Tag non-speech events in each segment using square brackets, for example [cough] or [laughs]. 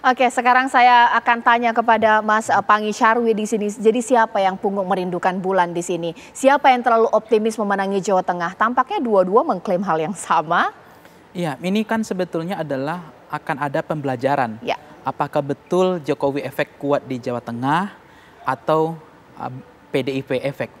Oke, sekarang saya akan tanya kepada Mas eh, Pangi Syarwi di sini. Jadi siapa yang punggung merindukan bulan di sini? Siapa yang terlalu optimis memenangi Jawa Tengah? Tampaknya dua-dua mengklaim hal yang sama. Iya, ini kan sebetulnya adalah akan ada pembelajaran. Ya. Apakah betul Jokowi efek kuat di Jawa Tengah atau PDIP efek?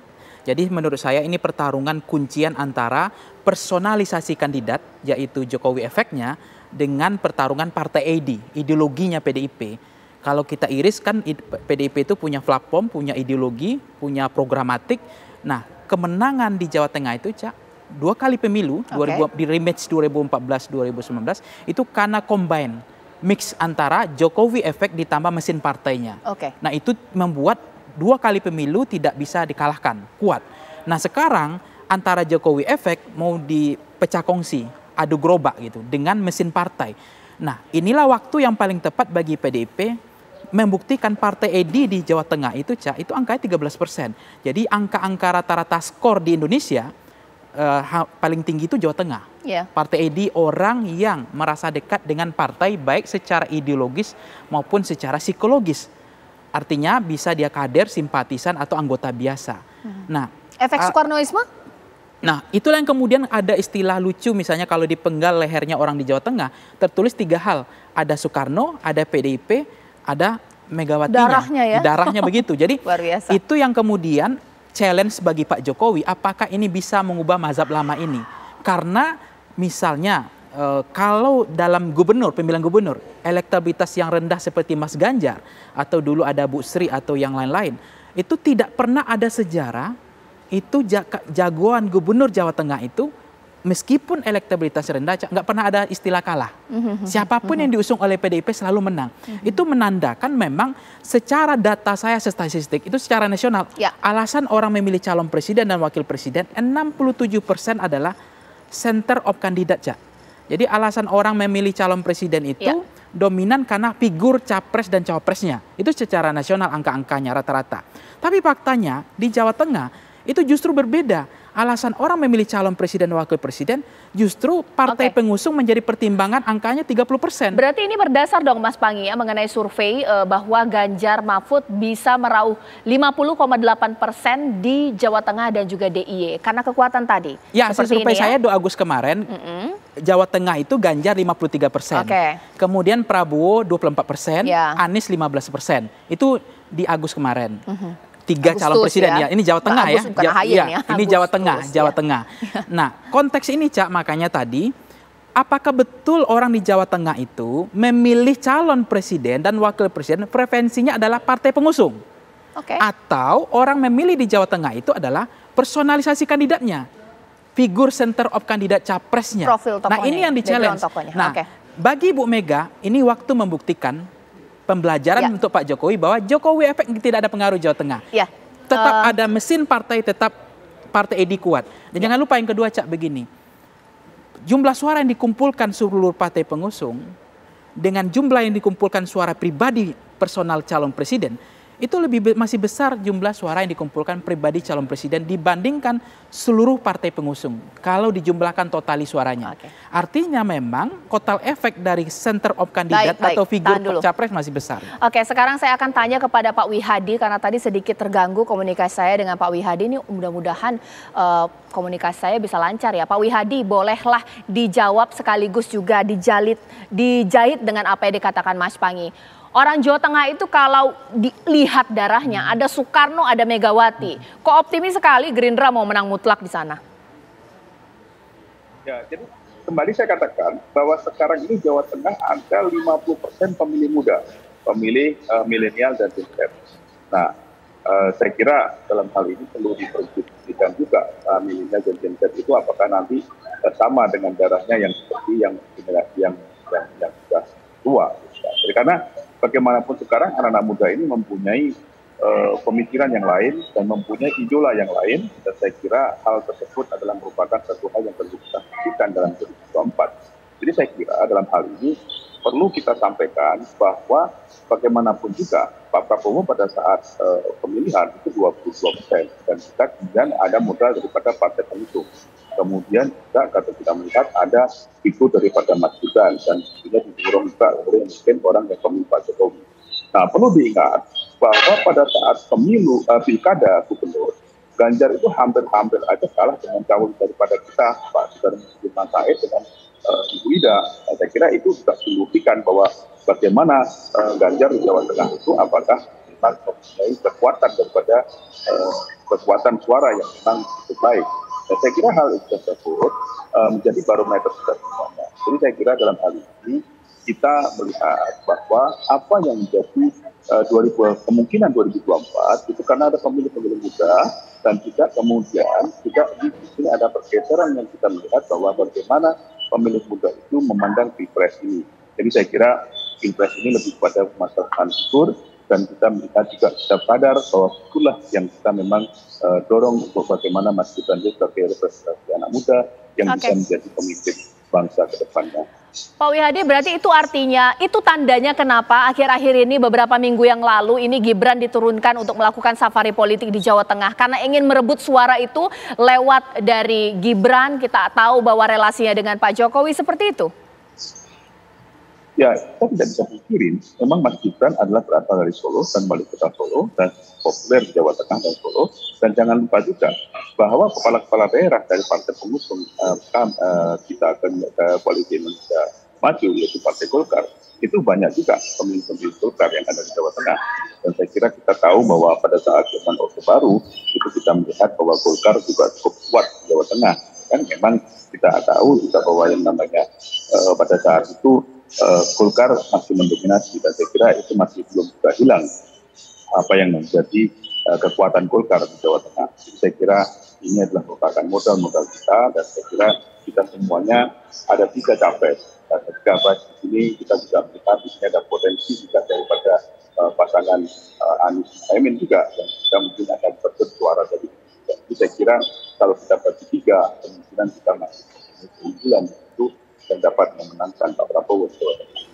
Jadi menurut saya ini pertarungan kuncian antara personalisasi kandidat yaitu Jokowi efeknya dengan pertarungan partai ID, ideologinya PDIP. Kalau kita iris kan PDIP itu punya platform, punya ideologi, punya programatik. Nah, kemenangan di Jawa Tengah itu, Cak, dua kali pemilu okay. 2000, di rematch 2014-2019 itu karena combine mix antara Jokowi efek ditambah mesin partainya. Okay. Nah itu membuat dua kali pemilu tidak bisa dikalahkan kuat. Nah sekarang antara Jokowi efek mau dipecah kongsi adu gerobak gitu dengan mesin partai. Nah inilah waktu yang paling tepat bagi PDIP membuktikan partai EDI di Jawa Tengah itu cak itu angkanya 13 persen. Jadi angka-angka rata-rata skor di Indonesia uh, paling tinggi itu Jawa Tengah. Yeah. Partai EDI orang yang merasa dekat dengan partai baik secara ideologis maupun secara psikologis. Artinya bisa dia kader, simpatisan atau anggota biasa. Hmm. Nah, efek uh, Soekarnoisme? Nah, itulah yang kemudian ada istilah lucu misalnya kalau dipenggal lehernya orang di Jawa Tengah tertulis tiga hal. Ada Soekarno, ada PDIP, ada Megawati. Darahnya ya. Darahnya begitu. Jadi [laughs] itu yang kemudian challenge bagi Pak Jokowi apakah ini bisa mengubah mazhab lama ini karena misalnya e, kalau dalam gubernur pemilihan gubernur elektabilitas yang rendah seperti Mas Ganjar atau dulu ada Bu Sri atau yang lain-lain itu tidak pernah ada sejarah itu jagoan gubernur Jawa Tengah itu meskipun elektabilitas rendah, nggak pernah ada istilah kalah. Mhm. Siapa pun yang diusung oleh PDIP selalu menang. Mhm. Itu menandakan memang secara data saya statistik itu secara nasional ya. alasan orang memilih calon presiden dan wakil presiden 67 persen adalah center of candidate, Cak. Jadi alasan orang memilih calon presiden itu ya. dominan karena figur capres dan cawapresnya. Itu secara nasional angka-angkanya rata-rata. Tapi faktanya di Jawa Tengah itu justru berbeda alasan orang memilih calon presiden dan wakil presiden justru partai okay. pengusung menjadi pertimbangan angkanya 30%. Berarti ini berdasar dong Mas Pangi ya mengenai survei uh, bahwa Ganjar Mahfud bisa merauh 50,8 persen di Jawa Tengah dan juga DIY karena kekuatan tadi. Ya, hasil survei ya? saya 2 Agustus kemarin mm -hmm. Jawa Tengah itu Ganjar 53 persen. Okay. Kemudian Prabowo 24 persen, yeah. Anies 15 persen. Itu di Agustus kemarin. Mm -hmm tiga Agustus, calon presiden ya. ya. Ini Jawa Tengah ya. ja ya. ya. Ini Jawa Tengah, Jawa ya. Tengah. Nah, konteks ini Cak makanya tadi apakah betul orang di Jawa Tengah itu memilih calon presiden dan wakil presiden preferensinya adalah partai pengusung? Okay. Atau orang memilih di Jawa Tengah itu adalah personalisasi kandidatnya, figur center of kandidat capresnya. Profil tokohnya. Nah ini yang di challenge. Nah okay. bagi Bu Mega ini waktu membuktikan pembelajaran ya. untuk Pak Jokowi bahwa Jokowi efek tidak ada pengaruh Jawa Tengah. Ya. Tetap uh, ada mesin partai tetap partai Edi kuat. Dan ya. jangan lupa yang kedua Cak begini. Jumlah suara yang dikumpulkan seluruh partai pengusung dengan jumlah yang dikumpulkan suara pribadi personal calon presiden itu lebih masih besar jumlah suara yang dikumpulkan pribadi calon presiden dibandingkan seluruh partai pengusung kalau dijumlahkan totali suaranya. Okay. Artinya memang total efek dari center of kandidat atau figur capres masih besar. Oke, sekarang saya akan tanya kepada Pak Wihadi karena tadi sedikit terganggu komunikasi saya dengan Pak Wihadi ini mudah-mudahan uh, komunikasi saya bisa lancar ya. Pak Wihadi, bolehlah dijawab sekaligus juga dijalit dijahit dengan apa yang dikatakan Mas Pangi Orang Jawa Tengah itu kalau dilihat darahnya hmm. ada Soekarno, ada Megawati. Hmm. Kok optimis sekali Gerindra mau menang mutlak di sana? Ya, jadi kembali saya katakan bahwa sekarang ini Jawa Tengah ada 50% pemilih muda, pemilih uh, milenial dan Gen Nah, uh, saya kira dalam hal ini perlu diperhatikan juga uh, milenial dan Gen itu apakah nanti uh, sama dengan darahnya yang seperti yang generasi yang yang, yang sudah tua. Jadi karena bagaimanapun sekarang anak-anak muda ini mempunyai uh, pemikiran yang lain dan mempunyai idola yang lain dan saya kira hal tersebut adalah merupakan satu hal yang perlu kita pastikan dalam 2024. Jadi saya kira dalam hal ini perlu kita sampaikan bahwa bagaimanapun juga Pak Prabowo pada saat uh, pemilihan itu 22 persen dan kita kemudian ada modal daripada partai pengusung. Kemudian juga kalau kita melihat ada figur daripada Mas Gibran dan juga didorong juga oleh mungkin orang yang pemilih Pak Jokowi. Nah perlu diingat bahwa pada saat pemilu uh, pilkada gubernur Ganjar itu hampir-hampir aja kalah dengan calon daripada kita Pak Sudarman Said dengan uh, Ibu Ida. Nah, saya kira itu sudah membuktikan bahwa bagaimana uh, Ganjar di Jawa Tengah itu apakah memang mempunyai kekuatan daripada uh, kekuatan suara yang memang cukup baik. Dan saya kira hal itu tersebut uh, menjadi barometer kita semuanya. Jadi saya kira dalam hal ini kita melihat bahwa apa yang menjadi uh, 2000, kemungkinan 2024 itu karena ada pemilih-pemilih muda dan juga kemudian juga di sini ada pergeseran yang kita melihat bahwa bagaimana pemilih muda itu memandang pilpres ini. Jadi saya kira pilpres ini lebih pada masalah figur dan kita melihat juga kita sadar bahwa itulah yang kita memang uh, dorong untuk bagaimana Mas Gibran sebagai representasi anak muda yang okay. bisa menjadi pemimpin bangsa ke depannya. Pak Wihadi berarti itu artinya, itu tandanya kenapa akhir-akhir ini beberapa minggu yang lalu ini Gibran diturunkan untuk melakukan safari politik di Jawa Tengah. Karena ingin merebut suara itu lewat dari Gibran, kita tahu bahwa relasinya dengan Pak Jokowi seperti itu ya kita tidak bisa pikirin, memang Mas Gibran adalah berasal dari Solo dan wali kota Solo dan populer di Jawa Tengah dan Solo. Dan jangan lupa juga bahwa kepala-kepala daerah dari partai pengusung uh, uh, kita akan ke koalisi Indonesia Maju yaitu Partai Golkar itu banyak juga pemimpin-pemimpin Golkar yang ada di Jawa Tengah. Dan saya kira kita tahu bahwa pada saat zaman Orde Baru itu kita melihat bahwa Golkar juga cukup kuat di Jawa Tengah. Kan memang kita tahu juga bahwa yang namanya uh, pada saat itu uh, masih mendominasi dan saya kira itu masih belum juga hilang apa yang menjadi uh, kekuatan Golkar di Jawa Tengah. Saya kira ini adalah merupakan modal-modal kita dan saya kira kita semuanya ada tiga capres. Dan ketika bahas di sini kita juga melihat di sini ada potensi juga daripada uh, pasangan uh, Anies Mohaimin juga yang kita mungkin akan bersuara dari jadi saya kira kalau kita bagi tiga kemungkinan kita masih keunggulan dan dapat memenangkan Pak Prabowo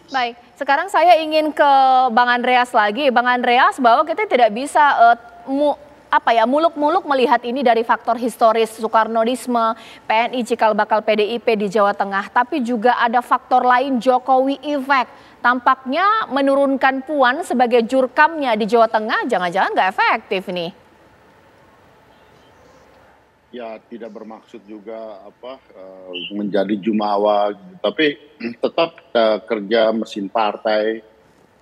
Baik, sekarang saya ingin ke Bang Andreas lagi. Bang Andreas, bahwa kita tidak bisa uh, mu, apa ya muluk-muluk melihat ini dari faktor historis Soekarnoisme, PNI cikal bakal PDIP di Jawa Tengah, tapi juga ada faktor lain Jokowi effect. Tampaknya menurunkan Puan sebagai jurkamnya di Jawa Tengah jangan-jangan nggak efektif nih ya tidak bermaksud juga apa uh, menjadi jumawa gitu. tapi [clears throat] tetap uh, kerja mesin partai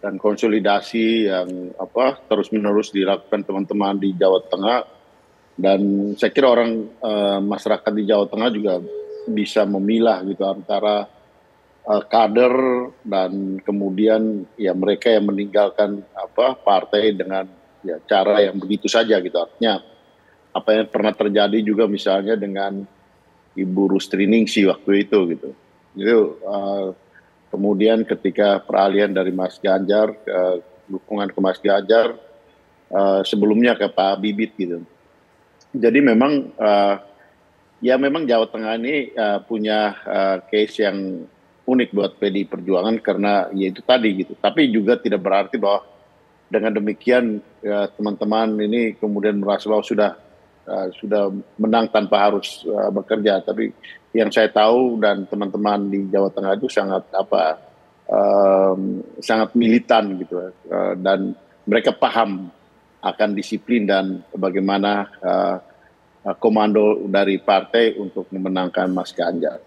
dan konsolidasi yang apa terus menerus dilakukan teman-teman di Jawa Tengah dan saya kira orang uh, masyarakat di Jawa Tengah juga bisa memilah gitu antara uh, kader dan kemudian ya mereka yang meninggalkan apa partai dengan ya cara yang begitu saja gitu artinya apa yang pernah terjadi juga misalnya dengan Ibu Rustri Ningsi waktu itu gitu. Itu uh, kemudian ketika peralihan dari Mas Ganjar ke dukungan ke Mas Ganjar uh, sebelumnya ke Pak Bibit gitu. Jadi memang uh, ya memang Jawa Tengah ini uh, punya uh, case yang unik buat PDI Perjuangan karena ya itu tadi gitu. Tapi juga tidak berarti bahwa dengan demikian ya, teman-teman ini kemudian merasa bahwa sudah uh, sudah menang tanpa harus uh, bekerja. Tapi yang saya tahu dan teman-teman di Jawa Tengah itu sangat apa um, sangat militan gitu uh, dan mereka paham akan disiplin dan bagaimana uh, komando dari partai untuk memenangkan Mas Ganjar.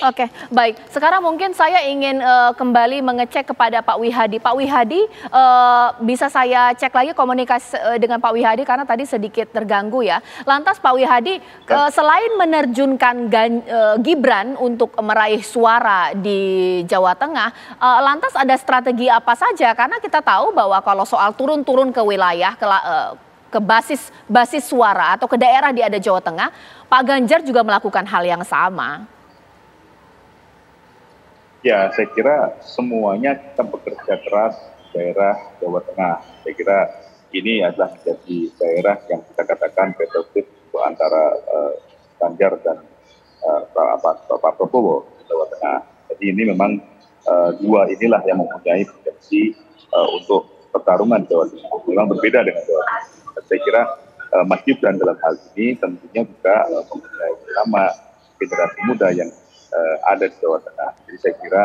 Oke, baik. Sekarang mungkin saya ingin uh, kembali mengecek kepada Pak Wihadi. Pak Wihadi, uh, bisa saya cek lagi komunikasi uh, dengan Pak Wihadi karena tadi sedikit terganggu ya. Lantas Pak Wihadi, uh, selain menerjunkan Gan, uh, Gibran untuk meraih suara di Jawa Tengah, uh, lantas ada strategi apa saja? Karena kita tahu bahwa kalau soal turun-turun ke wilayah, ke, uh, ke basis basis suara atau ke daerah di ada Jawa Tengah, Pak Ganjar juga melakukan hal yang sama. Ya, saya kira semuanya kita bekerja keras daerah Jawa Tengah. Saya kira ini adalah menjadi daerah yang kita katakan battlefield antara uh, Ganjar dan uh, Pak, Prabowo Jawa Tengah. Jadi ini memang uh, dua inilah yang mempunyai potensi uh, untuk pertarungan Jawa Tengah. Memang berbeda dengan Jawa Tengah. Saya kira uh, Mas Gibran dalam hal ini tentunya juga uh, mempunyai ulama generasi muda yang uh, ada di Jawa Tengah. Jadi saya kira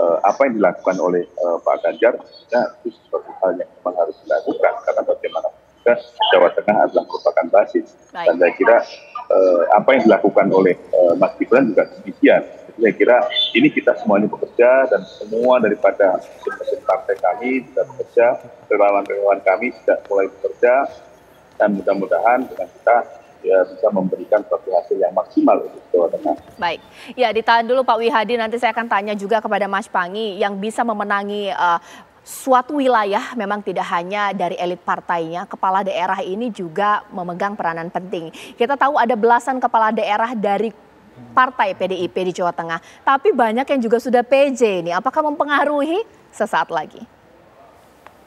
uh, apa yang dilakukan oleh uh, Pak Ganjar ya, itu sesuatu hal yang memang harus dilakukan karena bagaimana juga Jawa Tengah adalah merupakan basis Baik. dan saya kira uh, apa yang dilakukan oleh uh, Mas Gibran juga demikian. Jadi saya kira ini kita semuanya bekerja dan semua daripada mesin partai kami sudah bekerja, relawan-relawan kami sudah mulai bekerja dan mudah-mudahan dengan kita ya bisa memberikan suatu hasil yang maksimal untuk Jawa Tengah. Baik, ya ditahan dulu Pak Wihadi, nanti saya akan tanya juga kepada Mas Pangi yang bisa memenangi uh, suatu wilayah memang tidak hanya dari elit partainya, kepala daerah ini juga memegang peranan penting. Kita tahu ada belasan kepala daerah dari partai PDIP di Jawa Tengah, tapi banyak yang juga sudah PJ ini. Apakah mempengaruhi? Sesaat lagi.